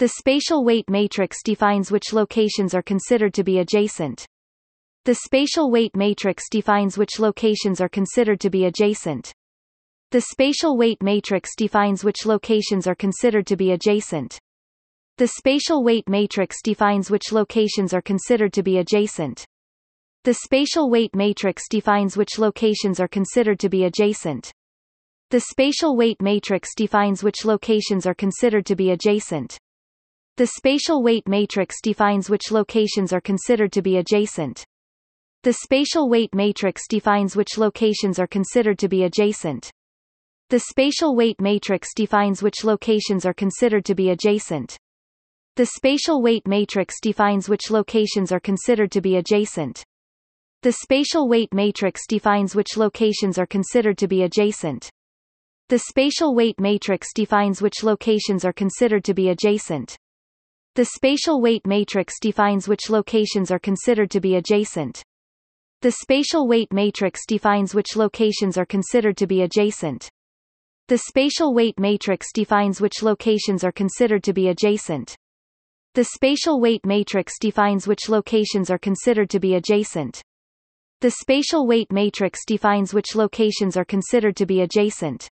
The spatial weight matrix defines which locations are considered to be adjacent. The spatial weight matrix defines which locations are considered to be adjacent. The spatial weight matrix defines which locations are considered to be adjacent. The spatial weight matrix defines which locations are considered to be adjacent. The spatial weight matrix defines which locations are considered to be adjacent. The spatial weight matrix defines which locations are considered to be adjacent. The spatial weight matrix defines which locations are considered to be adjacent. The spatial weight matrix defines which locations are considered to be adjacent. The spatial weight matrix defines which locations are considered to be adjacent. The spatial weight matrix defines which locations are considered to be adjacent. The spatial weight matrix defines which locations are considered to be adjacent. The spatial weight matrix defines which locations are considered to be adjacent. The spatial weight matrix defines which locations are considered to be adjacent. The spatial weight matrix defines which locations are considered to be adjacent. The spatial weight matrix defines which locations are considered to be adjacent. The spatial weight matrix defines which locations are considered to be adjacent. The spatial weight matrix defines which locations are considered to be adjacent.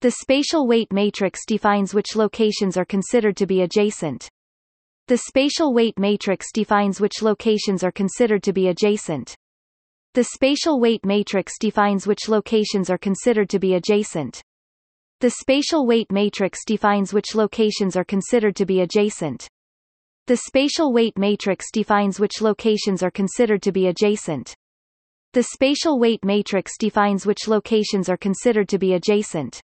The spatial weight matrix defines which locations are considered to be adjacent. The spatial weight matrix defines which locations are considered to be adjacent. The spatial weight matrix defines which locations are considered to be adjacent. The spatial weight matrix defines which locations are considered to be adjacent. The spatial weight matrix defines which locations are considered to be adjacent. The spatial weight matrix defines which locations are considered to be adjacent.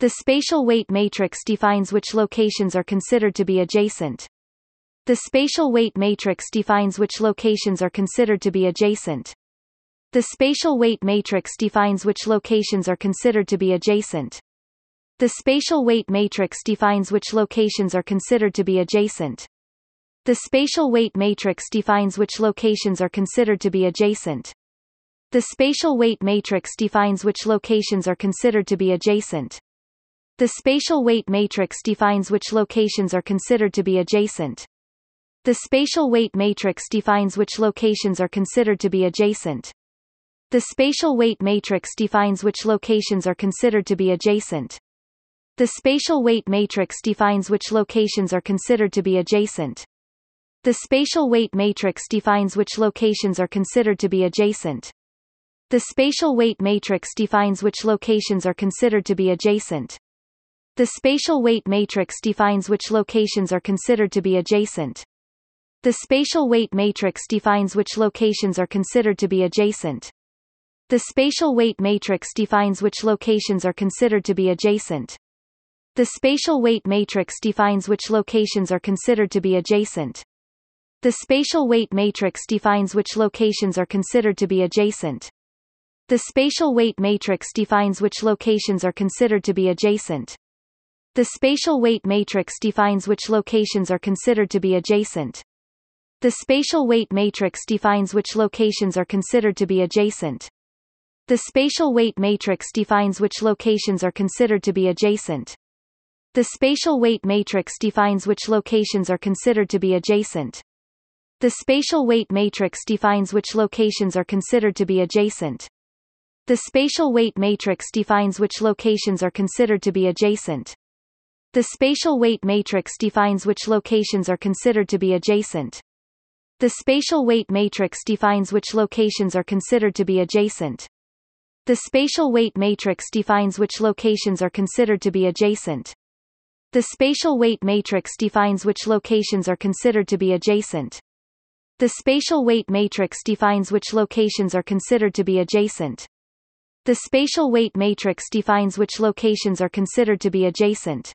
The spatial weight matrix defines which locations are considered to be adjacent. The spatial weight matrix defines which locations are considered to be adjacent. The spatial weight matrix defines which locations are considered to be adjacent. The spatial weight matrix defines which locations are considered to be adjacent. The spatial weight matrix defines which locations are considered to be adjacent. The spatial weight matrix defines which locations are considered to be adjacent. The spatial weight matrix defines which locations are considered to be adjacent. The spatial weight matrix defines which locations are considered to be adjacent. The spatial weight matrix defines which locations are considered to be adjacent. The spatial weight matrix defines which locations are considered to be adjacent. The spatial weight matrix defines which locations are considered to be adjacent. The spatial weight matrix defines which locations are considered to be adjacent. The spatial weight matrix defines which locations are considered to be adjacent. The spatial weight matrix defines which locations are considered to be adjacent. The spatial weight matrix defines which locations are considered to be adjacent. The spatial weight matrix defines which locations are considered to be adjacent. The spatial weight matrix defines which locations are considered to be adjacent. The spatial weight matrix defines which locations are considered to be adjacent. The spatial weight matrix defines which locations are considered to be adjacent. The spatial weight matrix defines which locations are considered to be adjacent. The spatial weight matrix defines which locations are considered to be adjacent. The spatial weight matrix defines which locations are considered to be adjacent. The spatial weight matrix defines which locations are considered to be adjacent. The spatial weight matrix defines which locations are considered to be adjacent. The spatial weight matrix defines which locations are considered to be adjacent. The spatial weight matrix defines which locations are considered to be adjacent. The spatial weight matrix defines which locations are considered to be adjacent. The spatial weight matrix defines which locations are considered to be adjacent. The spatial weight matrix defines which locations are considered to be adjacent. The spatial weight matrix defines which locations are considered to be adjacent.